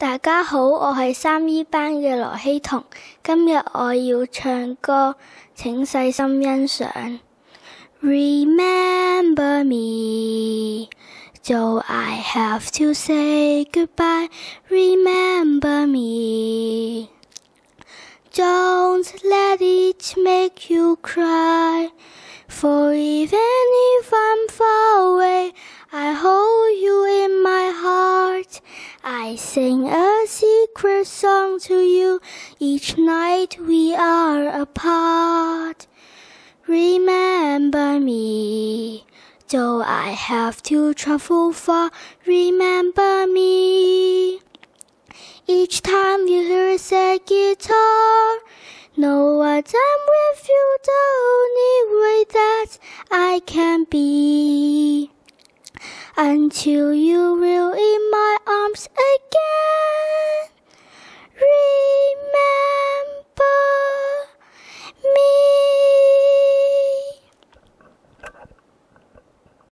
大家好，我系三 E 班嘅罗希彤，今日我要唱歌，请细心欣赏。Remember me，就 I have to say goodbye。Remember me，don't let it make you cry。For even if I'm far away, I hold you in my heart. I sing a secret song to you each night we are apart. Remember me, though I have to travel far. Remember me. Each time you hear a sad guitar, know what I'm with you the only way that I can be. Until you will in my arms again.